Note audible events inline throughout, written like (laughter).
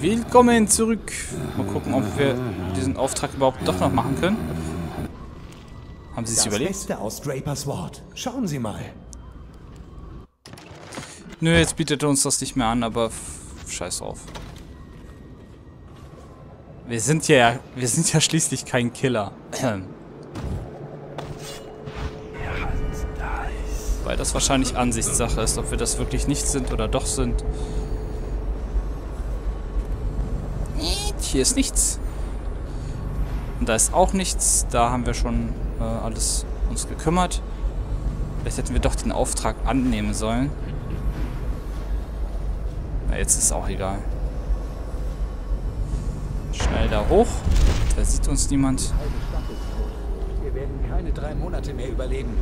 Willkommen zurück. Mal gucken, ob wir diesen Auftrag überhaupt doch noch machen können. Haben Sie es Das überlegt? Beste aus Drapers Wort. Schauen Sie mal. Nö, jetzt bietet er uns das nicht mehr an, aber scheiß drauf. Wir sind ja, wir sind ja schließlich kein Killer. Weil das wahrscheinlich Ansichtssache ist, ob wir das wirklich nicht sind oder doch sind. Hier ist nichts. Und da ist auch nichts. Da haben wir schon äh, alles uns gekümmert. Vielleicht hätten wir doch den Auftrag annehmen sollen. Na, jetzt ist auch egal. Schnell da hoch. Da sieht uns niemand. Wir werden keine drei Monate mehr überleben.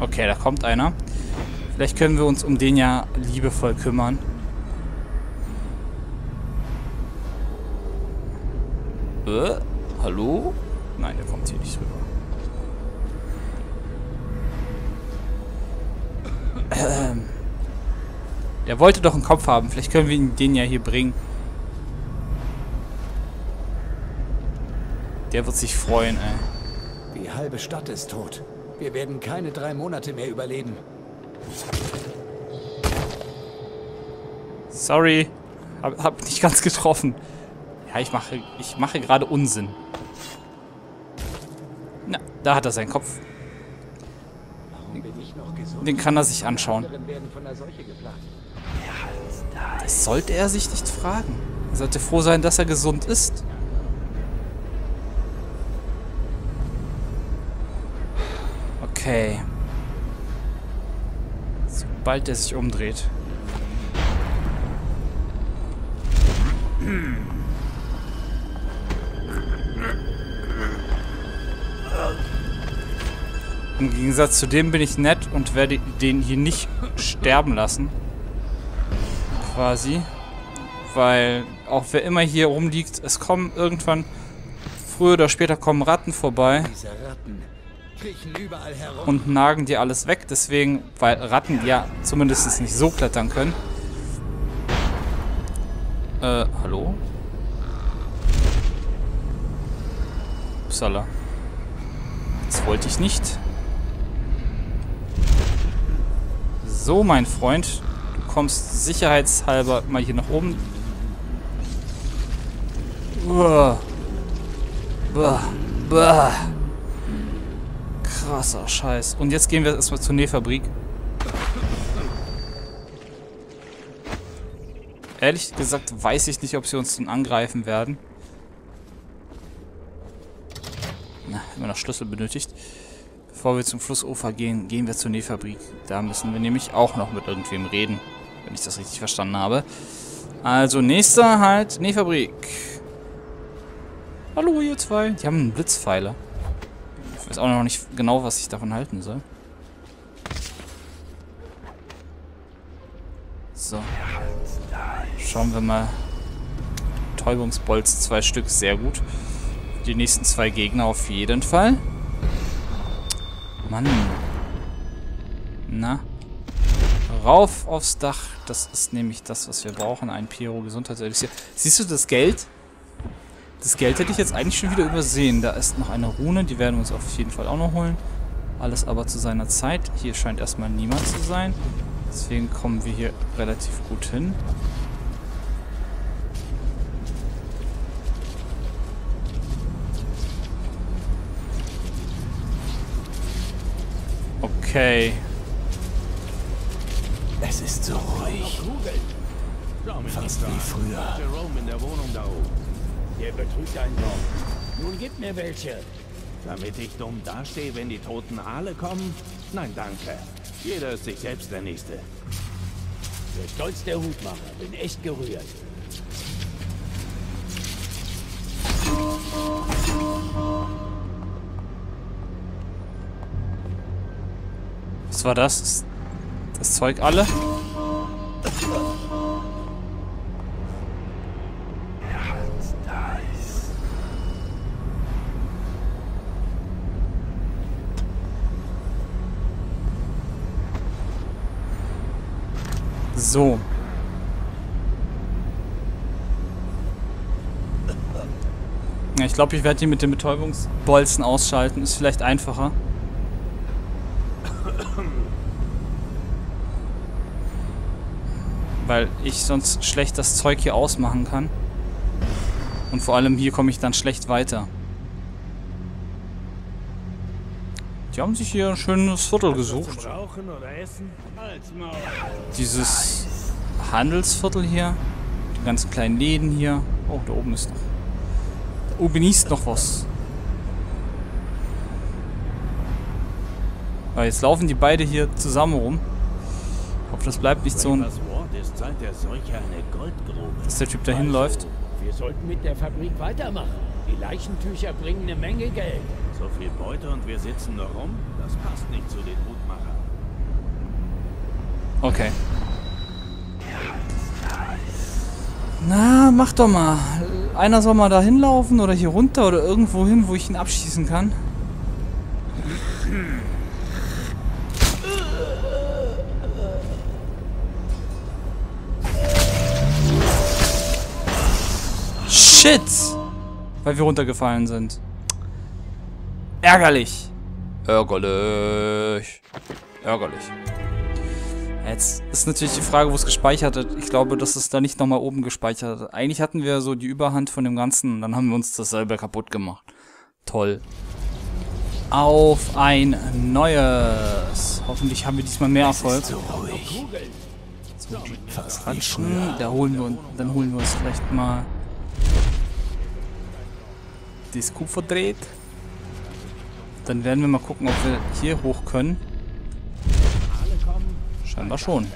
Okay, da kommt einer. Vielleicht können wir uns um den ja liebevoll kümmern. Äh, hallo? Nein, der kommt hier nicht rüber. Ähm. Der wollte doch einen Kopf haben. Vielleicht können wir ihn den ja hier bringen. Der wird sich freuen, ey. Die halbe Stadt ist tot. Wir werden keine drei Monate mehr überleben. Sorry. Hab, hab nicht ganz getroffen. Ja, ich mache, ich mache gerade Unsinn. Na, da hat er seinen Kopf. Den kann er sich anschauen. Das sollte er sich nicht fragen. Er sollte froh sein, dass er gesund ist. Okay. Sobald er sich umdreht. Im Gegensatz zu dem bin ich nett und werde den hier nicht sterben lassen. Quasi. Weil auch wer immer hier rumliegt, es kommen irgendwann, früher oder später kommen Ratten vorbei Diese Ratten. Und nagen dir alles weg. Deswegen, weil Ratten ja zumindest nicht so klettern können. Äh, hallo? Upsala. Das wollte ich nicht. So, mein Freund. Du kommst sicherheitshalber mal hier nach oben. Uah. Uah. Uah. Krasser Scheiß. Und jetzt gehen wir erstmal zur Nähfabrik. Ehrlich gesagt weiß ich nicht, ob sie uns dann angreifen werden. Na, immer noch Schlüssel benötigt. Bevor wir zum Flussufer gehen, gehen wir zur Nähfabrik. Da müssen wir nämlich auch noch mit irgendwem reden. Wenn ich das richtig verstanden habe. Also, nächster halt Nähfabrik. Hallo, ihr zwei. Die haben einen Blitzpfeiler. Ich weiß auch noch nicht genau, was ich davon halten soll. So. Schauen wir mal. Täubungsbolz, zwei Stück, sehr gut. Die nächsten zwei Gegner auf jeden Fall. Mann. Na. Rauf aufs Dach. Das ist nämlich das, was wir brauchen. Ein Pyro-Gesundheitselixier. Siehst du das Geld? Das Geld hätte ich jetzt eigentlich schon wieder übersehen. Da ist noch eine Rune, die werden wir uns auf jeden Fall auch noch holen. Alles aber zu seiner Zeit. Hier scheint erstmal niemand zu sein. Deswegen kommen wir hier relativ gut hin. Okay. Es ist so ruhig. Fast wie früher. Der betrügt einen doch. Nun gib mir welche. Damit ich dumm dastehe, wenn die toten Aale kommen? Nein, danke. Jeder ist sich selbst der Nächste. Der Stolz der Hutmacher. Bin echt gerührt. Was war das? Das Zeug alle? So. Ja, ich glaube, ich werde die mit den Betäubungsbolzen ausschalten. Ist vielleicht einfacher. Weil ich sonst schlecht das Zeug hier ausmachen kann. Und vor allem hier komme ich dann schlecht weiter. Die haben sich hier ein schönes Viertel gesucht. Dieses Handelsviertel hier. Die ganzen kleinen Läden hier. Oh, da oben ist noch. Da oben ist noch was. Aber jetzt laufen die beide hier zusammen rum. Ich hoffe, das bleibt nicht so ein... Dass der Typ dahin läuft. Wir sollten mit der Fabrik weitermachen. Die Leichentücher bringen eine Menge Geld. So viel Beute und wir sitzen nur rum? Das passt nicht zu den Hutmachern. Okay. Na, mach doch mal. Einer soll mal da hinlaufen oder hier runter oder irgendwo hin, wo ich ihn abschießen kann. Shit! Weil wir runtergefallen sind. Ärgerlich. Ärgerlich. Ärgerlich. Jetzt ist natürlich die Frage, wo es gespeichert hat. Ich glaube, dass es da nicht nochmal oben gespeichert hat. Eigentlich hatten wir so die Überhand von dem Ganzen. und Dann haben wir uns das selber kaputt gemacht. Toll. Auf ein neues. Hoffentlich haben wir diesmal mehr Erfolg. Fast Quatschen. früher. Da holen wir, uns- dann holen wir uns vielleicht mal die Scoop verdreht. Dann werden wir mal gucken, ob wir hier hoch können. Scheinbar schon.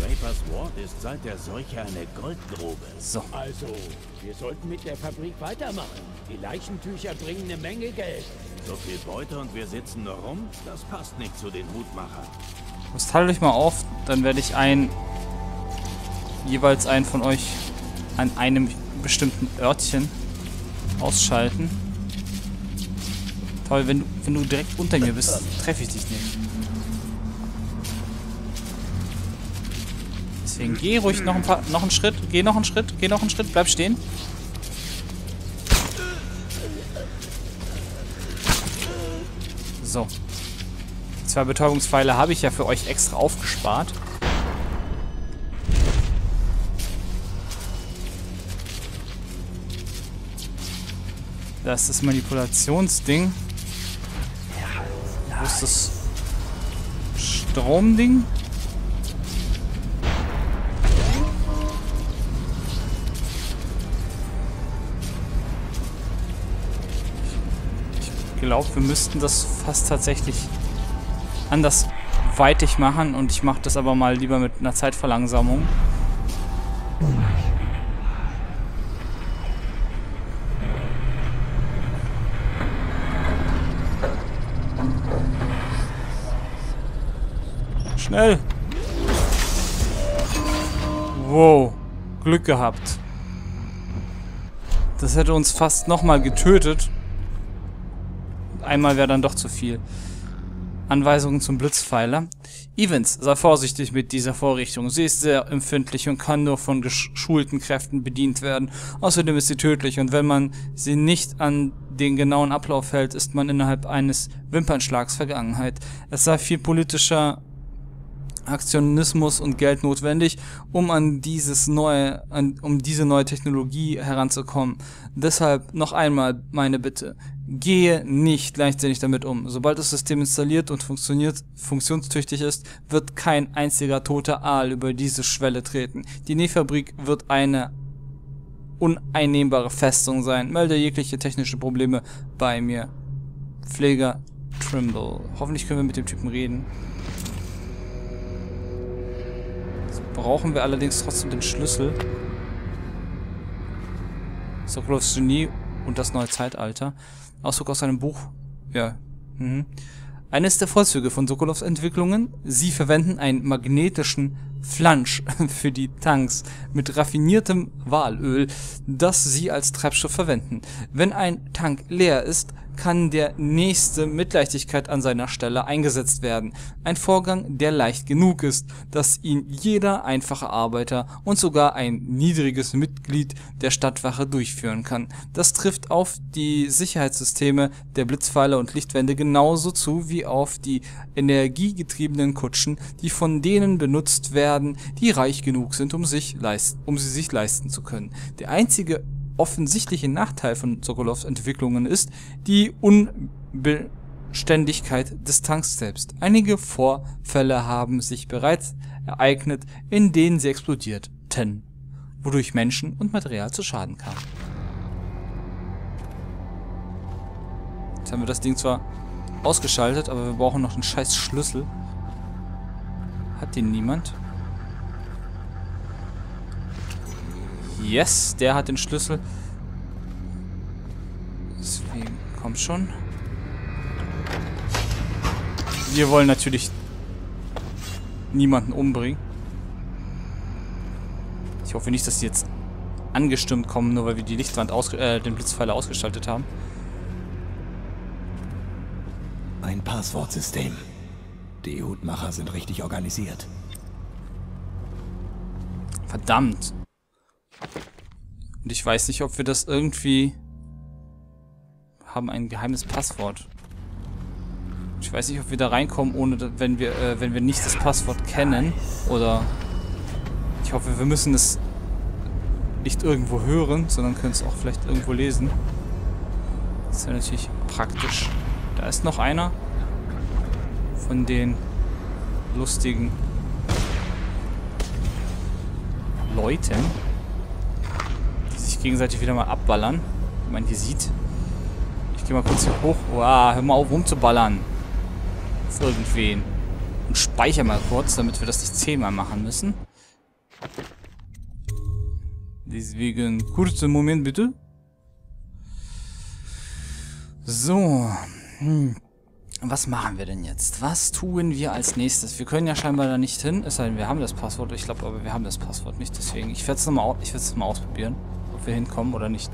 Drapers Ward ist seit der Seuche eine Goldgrube. So. Also, wir sollten mit der Fabrik weitermachen. Die Leichentücher bringen eine Menge Geld. So viel Beute und wir sitzen nur rum? Das passt nicht zu den Hutmachern. Jetzt teilt euch mal auf, dann werde ich ein jeweils einen von euch an einem bestimmten Örtchen ausschalten. Toll, wenn, du- wenn du direkt unter mir bist, treffe ich dich nicht. Deswegen geh ruhig noch ein paar, noch einen Schritt, geh noch einen Schritt, geh noch einen Schritt, bleib stehen. So. Die zwei Betäubungspfeile habe ich ja für euch extra aufgespart. Das ist das Manipulationsding. Wo ist das Stromding? Ich glaube, wir müssten das fast tatsächlich andersweitig machen und ich mache das aber mal lieber mit einer Zeitverlangsamung. Schnell! Wow, Glück gehabt. Das hätte uns fast nochmal getötet. Einmal wäre dann doch zu viel. Anweisungen zum Blitzpfeiler. Evans, sei vorsichtig mit dieser Vorrichtung. Sie ist sehr empfindlich und kann nur von geschulten Kräften bedient werden. Außerdem ist sie tödlich und wenn man sie nicht an den genauen Ablauf hält, ist man innerhalb eines Wimpernschlags Vergangenheit. Es sei viel politischer Aktionismus und Geld notwendig, um an dieses neue, an, um diese neue Technologie heranzukommen. Deshalb noch einmal meine Bitte. Gehe nicht leichtsinnig damit um. Sobald das System installiert und funktioniert, funktionstüchtig ist, wird kein einziger toter Aal über diese Schwelle treten. Die Nähfabrik wird eine uneinnehmbare Festung sein. Melde jegliche technische Probleme bei mir. Pfleger Trimble. Hoffentlich können wir mit dem Typen reden. Brauchen wir allerdings trotzdem den Schlüssel. Sokolovs Genie und das neue Zeitalter. Ausdruck aus einem Buch. Ja. Mhm. Eines der Vorzüge von Sokolovs Entwicklungen, sie verwenden einen magnetischen Flansch (laughs) für die Tanks mit raffiniertem Walöl, das sie als Treibstoff verwenden. Wenn ein Tank leer ist, kann der nächste mit Leichtigkeit an seiner Stelle eingesetzt werden. Ein Vorgang, der leicht genug ist, dass ihn jeder einfache Arbeiter und sogar ein niedriges Mitglied der Stadtwache durchführen kann. Das trifft auf die Sicherheitssysteme der Blitzpfeiler und Lichtwände genauso zu wie auf die energiegetriebenen Kutschen, die von denen benutzt werden, die reich genug sind, um, sich leist um sie sich leisten zu können. Der einzige offensichtliche Nachteil von Sokolovs Entwicklungen ist die Unbeständigkeit des Tanks selbst. Einige Vorfälle haben sich bereits ereignet, in denen sie explodierten, wodurch Menschen und Material zu Schaden kamen. Jetzt haben wir das Ding zwar ausgeschaltet, aber wir brauchen noch einen scheiß Schlüssel. Hat den niemand? Yes, der hat den Schlüssel. Deswegen, komm schon. Wir wollen natürlich niemanden umbringen. Ich hoffe nicht, dass die jetzt angestimmt kommen, nur weil wir die Lichtwand aus äh, den Blitzpfeiler ausgeschaltet haben. Ein Passwortsystem. Die Hutmacher sind richtig organisiert. Verdammt. Und ich weiß nicht, ob wir das irgendwie haben ein geheimes Passwort. Ich weiß nicht, ob wir da reinkommen, ohne wenn wir äh, wenn wir nicht das Passwort kennen oder ich hoffe, wir müssen es nicht irgendwo hören, sondern können es auch vielleicht irgendwo lesen. Das wäre natürlich praktisch. Da ist noch einer von den lustigen Leuten, gegenseitig wieder mal abballern. Wie man hier sieht. Ich gehe mal kurz hier hoch. Wow, hör mal auf rumzuballern. Auf irgendwen. Und speichere mal kurz, damit wir das nicht zehnmal machen müssen. Deswegen, kurzen Moment bitte. So. Hm. Was machen wir denn jetzt? Was tun wir als nächstes? Wir können ja scheinbar da nicht hin, es sei denn, wir haben das Passwort. Ich glaube aber, wir haben das Passwort nicht. Deswegen, ich werde es nochmal mal ausprobieren, ob wir hinkommen oder nicht.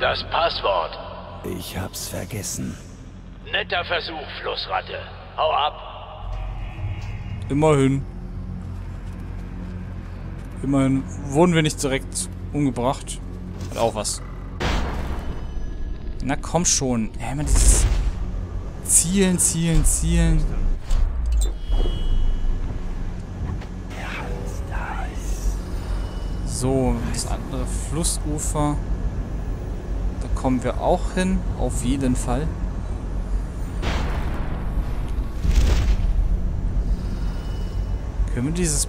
Das Passwort. Ich hab's vergessen. Netter Versuch, Flussratte. Hau ab. Immerhin. Immerhin wurden wir nicht direkt umgebracht. Hat auch was. Na komm schon. Ja, immer dieses Zielen, Zielen, Zielen. So, das andere Flussufer. Da kommen wir auch hin. Auf jeden Fall. Können wir dieses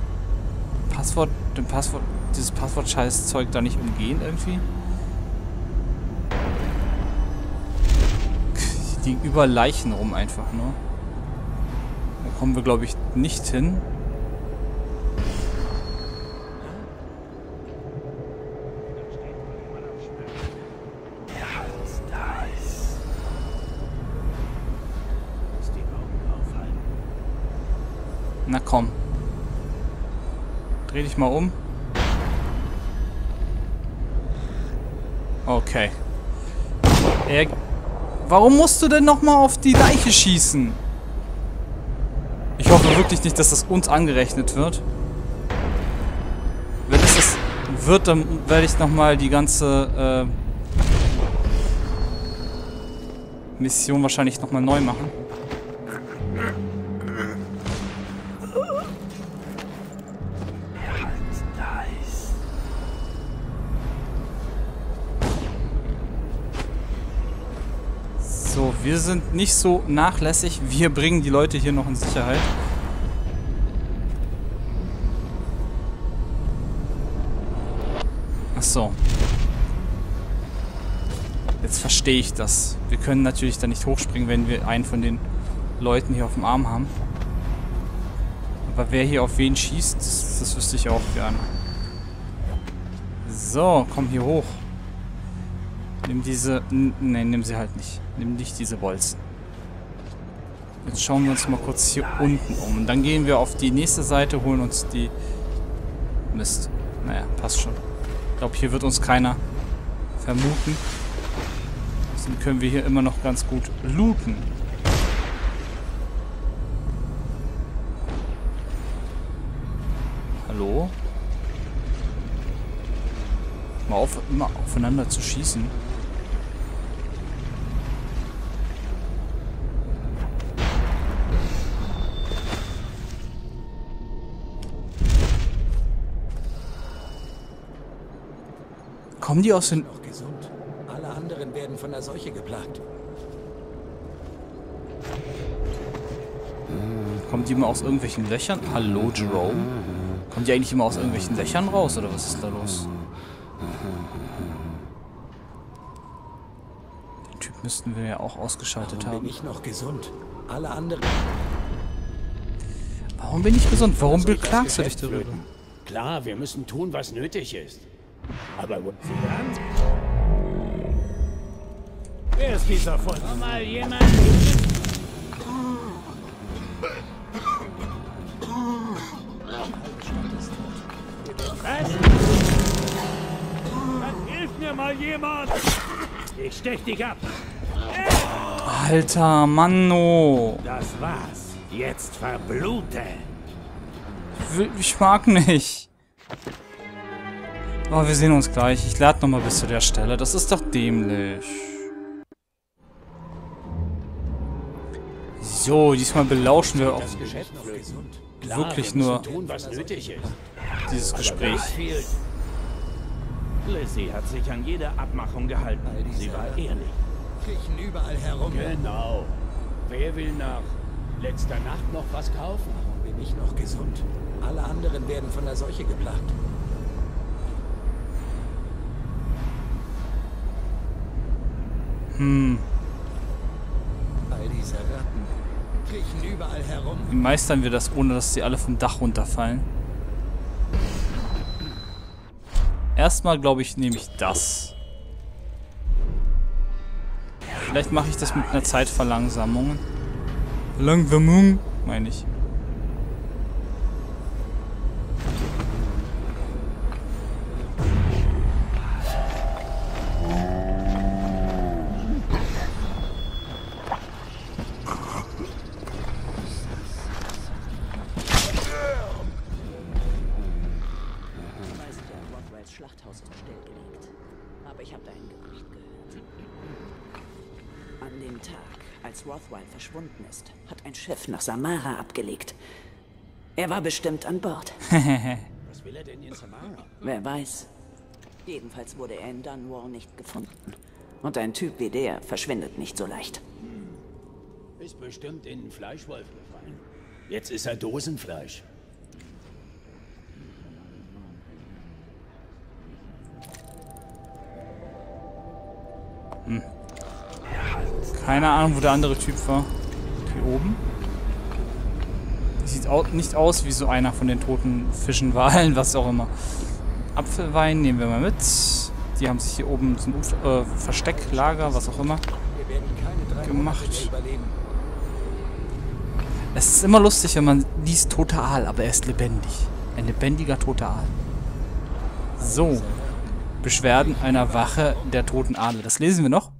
Passwort, den Passwort, dieses Passwort-Scheiß-Zeug da nicht umgehen irgendwie? Die über Leichen rum einfach nur. Da kommen wir, glaube ich, nicht hin. Dich mal um. Okay. Er Warum musst du denn nochmal auf die Leiche schießen? Ich hoffe wirklich nicht, dass das uns angerechnet wird. Wenn es das wird, dann werde ich nochmal die ganze äh, Mission wahrscheinlich nochmal neu machen. Wir sind nicht so nachlässig. Wir bringen die Leute hier noch in Sicherheit. Ach so. Jetzt verstehe ich das. Wir können natürlich da nicht hochspringen, wenn wir einen von den Leuten hier auf dem Arm haben. Aber wer hier auf wen schießt, das, das wüsste ich auch gern. So, komm hier hoch. Nimm diese... Nein, nimm sie halt nicht. Nimm nicht diese Bolzen. Jetzt schauen wir uns mal kurz hier unten um. Und dann gehen wir auf die nächste Seite, holen uns die... Mist. Naja, passt schon. Ich glaube, hier wird uns keiner vermuten. Dann können wir hier immer noch ganz gut looten. Hallo? Mal auf, immer aufeinander zu schießen. Kommen die aus den... Noch gesund. Alle anderen werden von der Seuche geplagt. Kommen die immer aus irgendwelchen Löchern? Hallo, Jerome? Kommen die eigentlich immer aus irgendwelchen Löchern raus, oder was ist da los? Den Typ müssten wir ja auch ausgeschaltet Warum haben. bin ich noch gesund? Alle anderen... Warum bin ich gesund? Warum das beklagst du dich darüber? Klar, wir müssen tun, was nötig ist. Aber wo sie dann? Wer ist dieser von? Mal jemand. Was? Dann hilf mir mal jemand! Ich stech dich ab. Alter, Manno. Das war's. Jetzt verblute. Ich mag nicht. Oh, wir sehen uns gleich. Ich lade nochmal bis zu der Stelle. Das ist doch dämlich. So, diesmal belauschen wir auch wirklich nur tun, was nötig ist. dieses Aber Gespräch. Lizzie hat sich an jede Abmachung gehalten. Sie war ehrlich. Kriechen überall herum. Genau. Wer will nach letzter Nacht noch was kaufen? Warum bin ich noch gesund? Alle anderen werden von der Seuche geplagt. Hm, All diese Ratten kriechen überall herum. wie meistern wir das, ohne dass sie alle vom Dach runterfallen? Erstmal, glaube ich, nehme ich das. Vielleicht mache ich das mit einer Zeitverlangsamung. Verlangsamung, meine. Ich Rothwell verschwunden ist, hat ein Schiff nach Samara abgelegt. Er war bestimmt an Bord. (laughs) Was will er denn in Samara? Wer weiß. Jedenfalls wurde er in Dunwall nicht gefunden. Und ein Typ wie der verschwindet nicht so leicht. Ist bestimmt in einen Fleischwolf gefallen. Jetzt ist er Dosenfleisch. Keine Ahnung, wo der andere Typ war. Hier oben. Sieht au nicht aus wie so einer von den toten Fischen, (laughs) Walen, was auch immer. Apfelwein nehmen wir mal mit. Die haben sich hier oben so ein Umf äh, Verstecklager, was auch immer. Gemacht. Es ist immer lustig, wenn man liest toter Aal, aber er ist lebendig. Ein lebendiger toter Aal. So. Beschwerden einer Wache der toten Aale. Das lesen wir noch.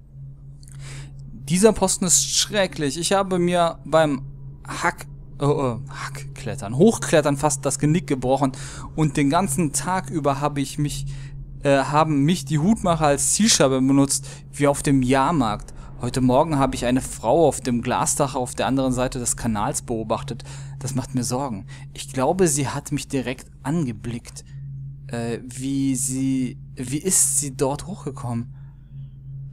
Dieser Posten ist schrecklich. Ich habe mir beim Hack, äh, Hackklettern, Hochklettern fast das Genick gebrochen und den ganzen Tag über habe ich mich, äh, haben mich die Hutmacher als Zielscheibe benutzt, wie auf dem Jahrmarkt. Heute Morgen habe ich eine Frau auf dem Glasdach auf der anderen Seite des Kanals beobachtet. Das macht mir Sorgen. Ich glaube, sie hat mich direkt angeblickt. Äh, wie sie, wie ist sie dort hochgekommen?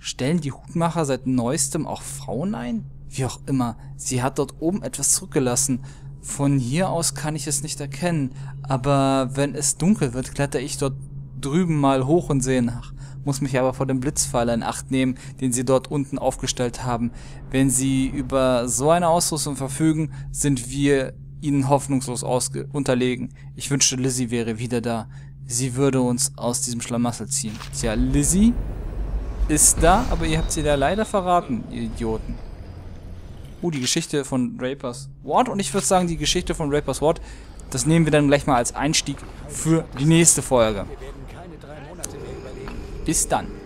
Stellen die Hutmacher seit neuestem auch Frauen ein? Wie auch immer, sie hat dort oben etwas zurückgelassen. Von hier aus kann ich es nicht erkennen, aber wenn es dunkel wird, kletter ich dort drüben mal hoch und sehe nach. Muss mich aber vor dem Blitzpfeiler in Acht nehmen, den sie dort unten aufgestellt haben. Wenn sie über so eine Ausrüstung verfügen, sind wir ihnen hoffnungslos unterlegen. Ich wünschte, Lizzie wäre wieder da. Sie würde uns aus diesem Schlamassel ziehen. Tja, Lizzie ist da, aber ihr habt sie da leider verraten, ihr Idioten. Uh, die Geschichte von Rapers Ward. Und ich würde sagen, die Geschichte von Rapers Ward, das nehmen wir dann gleich mal als Einstieg für die nächste Folge. Bis dann.